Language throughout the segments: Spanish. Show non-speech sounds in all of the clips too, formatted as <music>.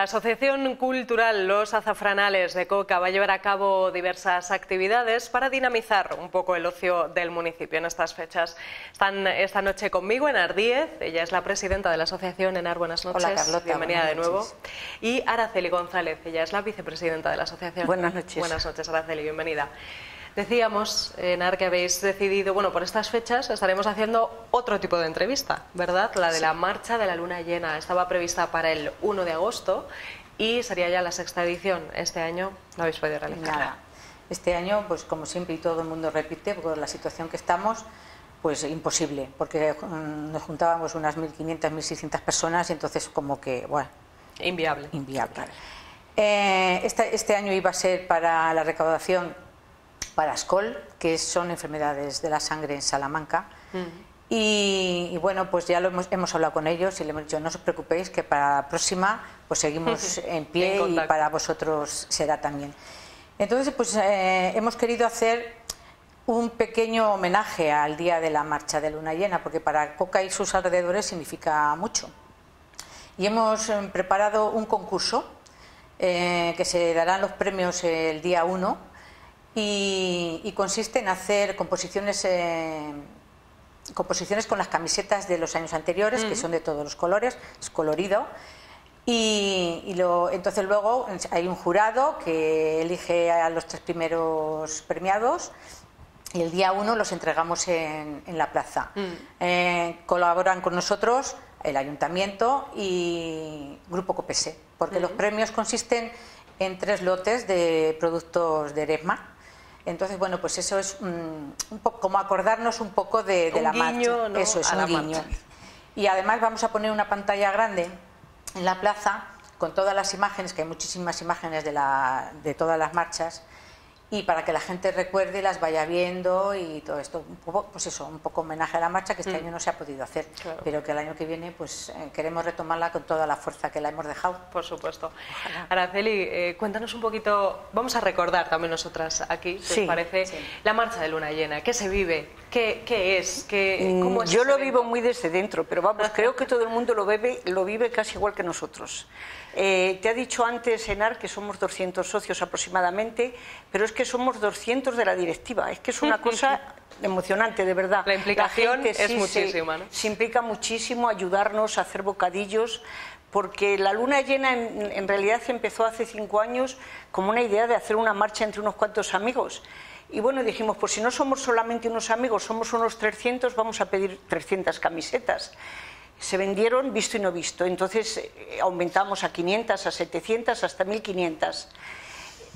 La Asociación Cultural Los Azafranales de Coca va a llevar a cabo diversas actividades para dinamizar un poco el ocio del municipio en estas fechas. Están esta noche conmigo Enar Díez, ella es la presidenta de la asociación. Enar, buenas noches. Hola Carlota. Bienvenida de nuevo. Y Araceli González, ella es la vicepresidenta de la asociación. Buenas noches. Buenas noches, Araceli, bienvenida. Decíamos, Enar, que habéis decidido, bueno, por estas fechas estaremos haciendo otro tipo de entrevista, ¿verdad? La de la marcha de la luna llena. Estaba prevista para el 1 de agosto y sería ya la sexta edición. Este año no habéis podido realizar. Nada. Este año, pues como siempre y todo el mundo repite, por la situación que estamos, pues imposible, porque mm, nos juntábamos unas 1.500, 1.600 personas y entonces como que, bueno... Inviable. Inviable. Eh, este, este año iba a ser para la recaudación para ASCOL, que son enfermedades de la sangre en Salamanca. y, bueno, pues ya lo hemos, hemos, hablado con ellos y le hemos dicho, no os preocupéis, que para la próxima pues seguimos en pie y para vosotros será también. Entonces, pues eh, hemos querido hacer un pequeño homenaje al día de la marcha de luna llena, porque para Coca y sus alrededores significa mucho. Y hemos eh, preparado un concurso eh, que se darán los premios el día 1 y, consiste en hacer composiciones, eh, composiciones con las camisetas de los años anteriores, que son de todos los colores, es colorido. Y, lo, entonces luego hay un jurado que elige a los tres primeros premiados y el día uno los entregamos en, la plaza. Mm. Eh, colaboran con nosotros el ayuntamiento y Grupo Copese, porque los premios consisten en tres lotes de productos de Eresma entonces, bueno, pues eso es un, poco como acordarnos un poco de, la marcha. Eso es un guiño. Y además vamos a poner una pantalla grande en la plaza con todas las imágenes, que hay muchísimas imágenes de, la, de todas las marchas, y para que la gente recuerde, las vaya viendo y todo esto. Un poco, pues eso, un poco homenaje a la marcha que este mm. año no se ha podido hacer, pero que el año que viene pues eh, queremos retomarla con toda la fuerza que la hemos dejado. Por supuesto. Araceli, eh, cuéntanos un poquito, vamos a recordar también nosotras aquí, si os parece, la marcha de Luna Llena. ¿Qué se vive? ¿Qué, qué es? ¿Qué, mm, cómo es Yo lo vivo muy desde dentro, pero vamos, creo que todo el mundo lo vive, lo vive casi igual que nosotros. Eh, te ha dicho antes, Enar, que somos 200 socios aproximadamente, pero es que somos 200 de la directiva. Es que es una cosa <laughs> emocionante, de verdad. La implicación es muchísima. Se, se, implica muchísimo ayudarnos a hacer bocadillos, porque la luna llena en, en, realidad empezó hace cinco años como una idea de hacer una marcha entre unos cuantos amigos. Y bueno, dijimos, pues si no somos solamente unos amigos, somos unos 300, vamos a pedir 300 camisetas se vendieron visto y no visto. Entonces eh, aumentamos a 500, a 700, hasta 1500.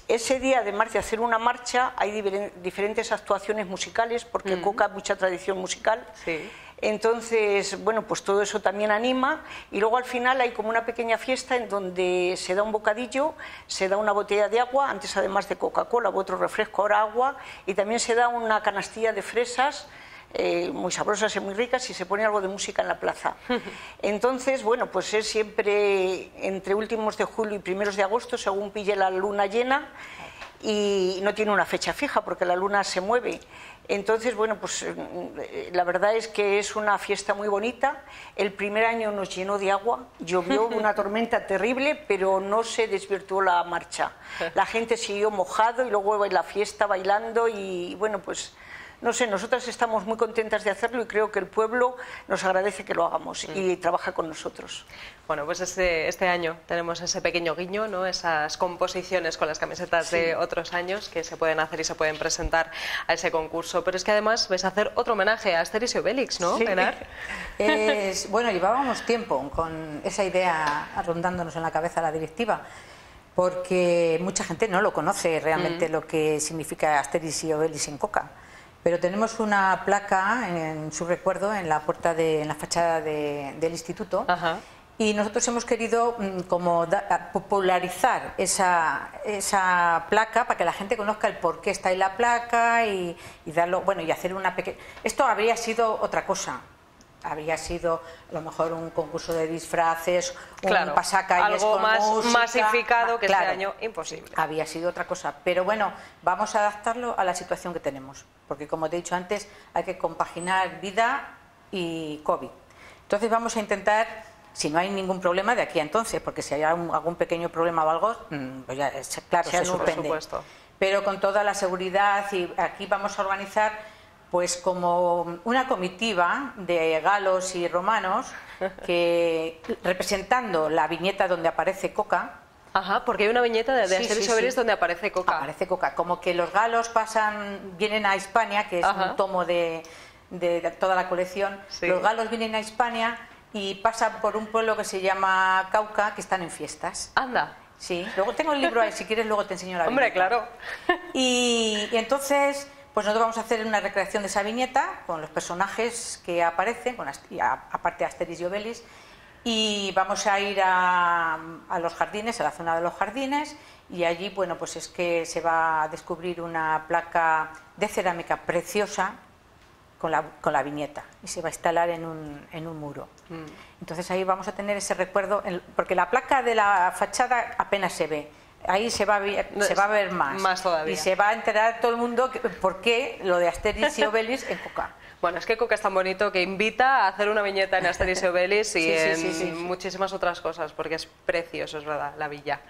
Ese día, además de hacer una marcha, hay diferentes actuaciones musicales, porque Coca mucha tradición musical. Entonces, bueno, pues todo eso también anima. Y luego al final hay como una pequeña fiesta en donde se da un bocadillo, se da una botella de agua, antes además de Coca-Cola u otro refresco, ahora agua, y también se da una canastilla de fresas eh, muy sabrosas y muy ricas y se pone algo de música en la plaza. <laughs> Entonces, bueno, pues es siempre entre últimos de julio y primeros de agosto, según pille la luna llena, y no tiene una fecha fija porque la luna se mueve. Entonces, bueno, pues eh, la verdad es que es una fiesta muy bonita. El primer año nos llenó de agua, llovió <laughs> una tormenta terrible, pero no se desvirtuó la marcha. La gente siguió mojado y luego la fiesta bailando y bueno, pues no sé, nosotras estamos muy contentas de hacerlo y creo que el pueblo nos agradece que lo hagamos y mm. trabaja con nosotros. Bueno, pues este, este año tenemos ese pequeño guiño, ¿no? esas composiciones con las camisetas de otros años que se pueden hacer y se pueden presentar a ese concurso. Pero es que además vais a hacer otro homenaje a Asteris y Obelix, ¿no, sí. <laughs> Es, bueno, llevábamos tiempo con esa idea rondándonos en la cabeza la directiva porque mucha gente no lo conoce realmente mm. lo que significa Asteris y Obelix en Coca pero tenemos una placa en su recuerdo en la puerta de, en la fachada del instituto. Y nosotros hemos querido mm, como popularizar esa, esa placa para que la gente conozca el por qué está ahí la placa y, y darlo bueno y hacer una pequeña esto habría sido otra cosa. Habría sido a lo mejor un concurso de disfraces, claro, un pasacalles algo con más masificado que este año imposible. Había sido otra cosa, pero bueno, vamos a adaptarlo a la situación que tenemos, porque como te he dicho antes, hay que compaginar vida y COVID. Entonces vamos a intentar si no hay ningún problema de aquí a entonces, porque si hay algún, pequeño problema o algo, mm, pues ya, claro, se, suspende. Pero con toda la seguridad y aquí vamos a organizar pues como una comitiva de galos y romanos que representando la viñeta donde aparece Coca. Ajá, porque hay una viñeta de, de Asterix donde aparece Coca. Aparece Coca, como que los galos pasan, vienen a España, que es un tomo de, toda la colección. Los galos vienen a España y pasan por un pueblo que se llama Cauca, que están en fiestas. Anda. Sí, luego tengo el libro ahí, si quieres luego te enseño la Hombre, claro. <laughs> y entonces pues nosotros vamos a hacer una recreación de esa viñeta con los personajes que aparecen, con, aparte de Asterix y Obelix, y vamos a ir a, los jardines, a la zona de los jardines, y allí, bueno, pues es que se va a descubrir una placa de cerámica preciosa con la, con la viñeta y se va a instalar en un, en un muro. Mm. Entonces ahí vamos a tener ese recuerdo, porque la placa de la fachada apenas se ve ahí se va, a, se va a ver más. Más todavía. Y se va a enterar todo el mundo por qué lo de Asterix y Obelix en Coca. <laughs> Bueno, es que Coca es tan bonito que invita a hacer una viñeta en Asterix y Obelix y en muchísimas otras cosas, porque es precioso, es verdad, la villa.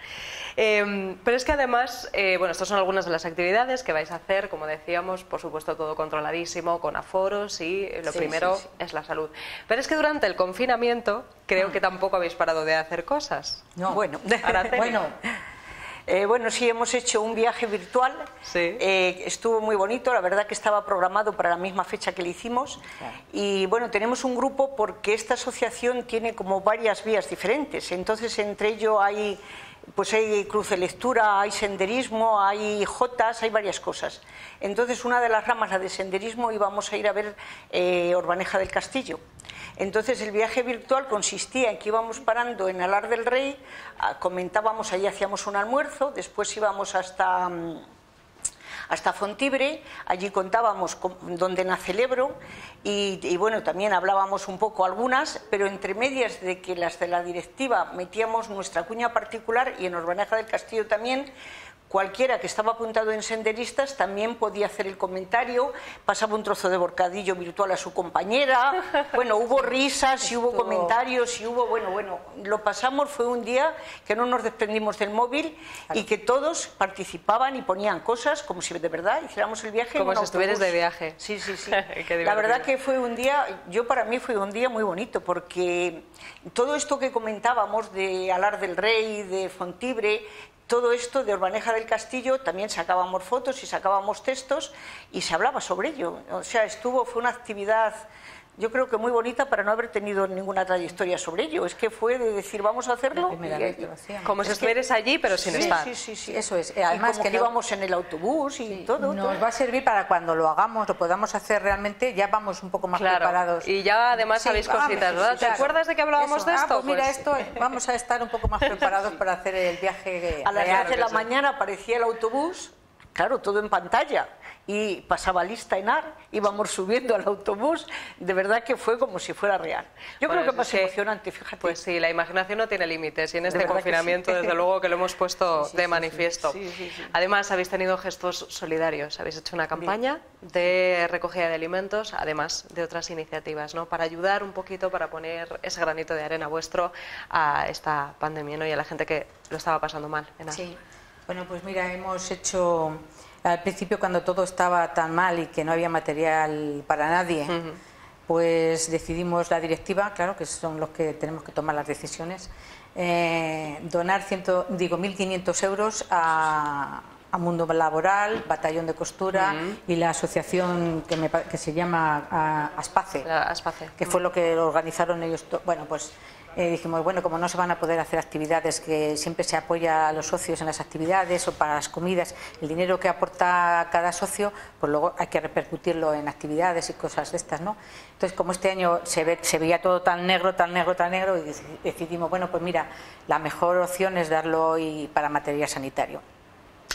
Em, pero es que además, eh, bueno, estas son algunas de las actividades que vais a hacer, como decíamos, por supuesto todo controladísimo, con aforos y lo primero es la salud. Pero es que durante el confinamiento creo que tampoco habéis parado de hacer cosas. No, bueno, bueno. Eh, bueno, sí, hemos hecho un viaje virtual. Eh, estuvo muy bonito, la verdad que estaba programado para la misma fecha que le hicimos. Y bueno, tenemos un grupo porque esta asociación tiene como varias vías diferentes. Entonces, entre ello hay pues hay cruce lectura, hay senderismo, hay jotas, hay varias cosas. Entonces, una de las ramas, la de senderismo, íbamos a ir a ver eh, Orbaneja del Castillo. Entonces el viaje virtual consistía en que íbamos parando en Alar del Rey, comentábamos, allí hacíamos un almuerzo, después íbamos hasta mm, hasta Fontibre, allí contábamos dónde nace el Ebro y, y, bueno, también hablábamos un poco algunas, pero entre medias de que las de la directiva metíamos nuestra cuña particular y en Orbaneja del Castillo también, cualquiera que estaba apuntado en senderistas también podía hacer el comentario, pasaba un trozo de borcadillo virtual a su compañera, <laughs> bueno, hubo risas y hubo comentarios y hubo, bueno, bueno, lo pasamos, fue un día que no nos desprendimos del móvil y que todos participaban y ponían cosas como si de verdad hiciéramos el viaje. Como si estuvieras de viaje. Sí, sí, sí. <laughs> La verdad que fue un día, yo para mí fue un día muy bonito porque todo esto que comentábamos de Alar del Rey, de Fontibre, todo esto de Urbaneja del Castillo también sacábamos fotos y sacábamos textos y se hablaba sobre ello. O sea, estuvo, fue una actividad yo creo que muy bonita para no haber tenido ninguna trayectoria sobre ello. Es que fue de decir, vamos a hacerlo. como si estuvieras allí, pero sin estar. Sí, sí, sí. Eso es. Además, que íbamos en el autobús y todo. Nos va a servir para cuando lo hagamos, lo podamos hacer realmente, ya vamos un poco más preparados. Y ya además sabéis cositas, ¿verdad? ¿Te acuerdas de que hablábamos de ah, esto? pues mira, pues esto vamos a estar un poco más <laughs> preparados para hacer el viaje. A las 10 de la mañana aparecía el autobús, claro, todo en pantalla y pasaba lista en AR, íbamos subiendo al autobús, de verdad que fue como si fuera real. Yo creo que más emocionante, fíjate. Pues sí, la imaginación no tiene límites y en este confinamiento desde <laughs> luego que lo hemos puesto de manifiesto. Además habéis tenido gestos solidarios, habéis hecho una campaña de recogida de alimentos, además de otras iniciativas, ¿no? Para ayudar un poquito, para poner ese granito de arena vuestro a esta pandemia ¿no? y a la gente que lo estaba pasando mal. En sí. Bueno, pues mira, hemos hecho al principio cuando todo estaba tan mal y que no había material para nadie, pues decidimos la directiva, claro, que son los que tenemos que tomar las decisiones, eh, donar ciento, digo 1.500 euros a, Mundo Laboral, Batallón de Costura y la asociación que, que se llama Aspace, Aspace, que fue lo que organizaron ellos. Bueno, pues eh, dijimos, bueno, como no se van a poder hacer actividades, que siempre se apoya a los socios en las actividades o para las comidas, el dinero que aporta cada socio, pues luego hay que repercutirlo en actividades y cosas de estas, ¿no? Entonces, como este año se, ve, se veía todo tan negro, tan negro, tan negro, y decidimos, bueno, pues mira, la mejor opción es darlo hoy para material sanitario.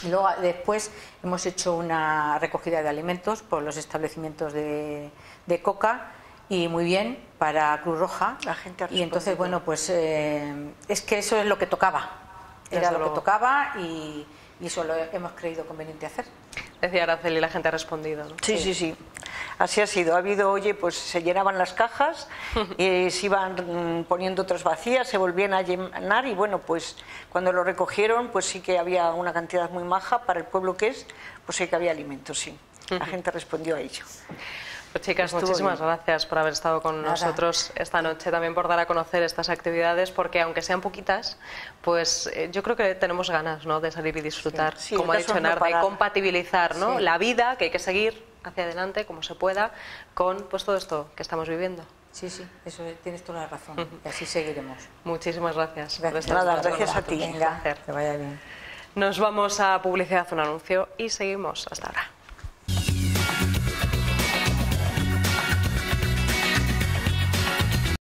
Y luego después hemos hecho una recogida de alimentos por los establecimientos de, de coca y muy bien para Cruz Roja. La gente y entonces, bueno, pues eh, es que eso es lo que tocaba. Era lo que tocaba y, y, eso lo hemos creído conveniente hacer. Decía Araceli, la gente ha respondido. Sí, sí, sí, Así ha sido. Ha habido, oye, pues se llenaban las cajas, <laughs> eh, se iban mm, poniendo otras vacías, se volvían a llenar y bueno, pues cuando lo recogieron, pues sí que había una cantidad muy maja para el pueblo que es, pues sí que había alimentos, sí. La gente respondió a ello. Pues chicas, muchísimas gracias por haber estado con nosotros esta noche, también por dar a conocer estas actividades, porque aunque sean poquitas, pues eh, yo creo que tenemos ganas ¿no? de salir y disfrutar, como ha dicho Enar, de compatibilizar ¿no? la vida, que hay que seguir hacia adelante como se pueda, con pues todo esto que estamos viviendo. Sí, sí, eso tienes toda la razón. Y así seguiremos. Muchísimas gracias. Gracias, gracias a ti. Venga, que vaya bien. Nos vamos a publicidad, un anuncio y seguimos hasta ahora.